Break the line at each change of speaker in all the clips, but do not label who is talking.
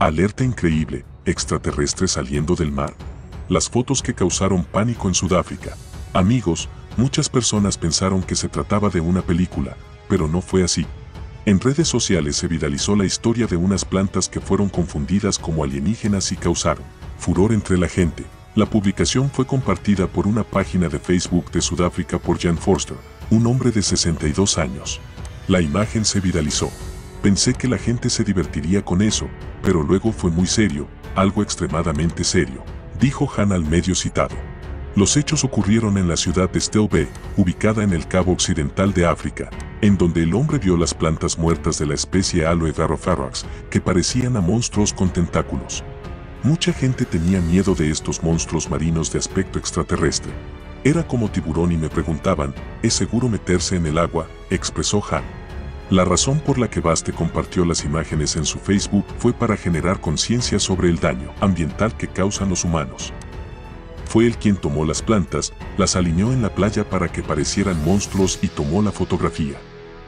Alerta increíble, extraterrestre saliendo del mar. Las fotos que causaron pánico en Sudáfrica. Amigos, muchas personas pensaron que se trataba de una película, pero no fue así. En redes sociales se viralizó la historia de unas plantas que fueron confundidas como alienígenas y causaron furor entre la gente. La publicación fue compartida por una página de Facebook de Sudáfrica por Jan Forster, un hombre de 62 años. La imagen se viralizó. Pensé que la gente se divertiría con eso, pero luego fue muy serio, algo extremadamente serio, dijo Han al medio citado. Los hechos ocurrieron en la ciudad de Stelbe, ubicada en el Cabo Occidental de África, en donde el hombre vio las plantas muertas de la especie Aloe Garofarax, que parecían a monstruos con tentáculos. Mucha gente tenía miedo de estos monstruos marinos de aspecto extraterrestre. Era como tiburón y me preguntaban, ¿es seguro meterse en el agua? expresó Han. La razón por la que Baste compartió las imágenes en su Facebook fue para generar conciencia sobre el daño ambiental que causan los humanos. Fue él quien tomó las plantas, las alineó en la playa para que parecieran monstruos y tomó la fotografía.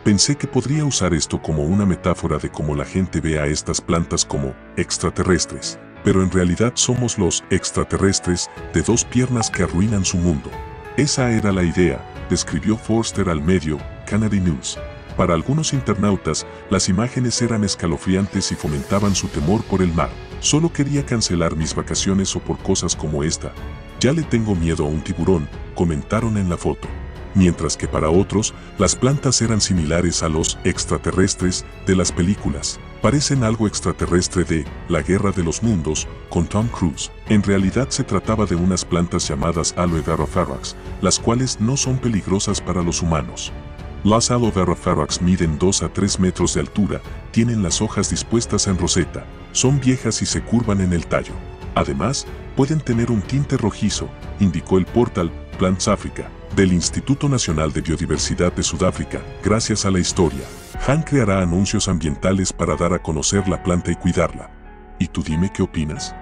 Pensé que podría usar esto como una metáfora de cómo la gente ve a estas plantas como extraterrestres, pero en realidad somos los extraterrestres de dos piernas que arruinan su mundo. Esa era la idea, describió Forster al medio, Canary News. Para algunos internautas, las imágenes eran escalofriantes y fomentaban su temor por el mar. Solo quería cancelar mis vacaciones o por cosas como esta. Ya le tengo miedo a un tiburón, comentaron en la foto. Mientras que para otros, las plantas eran similares a los extraterrestres de las películas. Parecen algo extraterrestre de La Guerra de los Mundos con Tom Cruise. En realidad se trataba de unas plantas llamadas Aloe Garofarax, las cuales no son peligrosas para los humanos. Las aloe vera miden 2 a 3 metros de altura, tienen las hojas dispuestas en roseta, son viejas y se curvan en el tallo. Además, pueden tener un tinte rojizo, indicó el portal Plants Africa del Instituto Nacional de Biodiversidad de Sudáfrica. Gracias a la historia, Han creará anuncios ambientales para dar a conocer la planta y cuidarla. ¿Y tú dime qué opinas?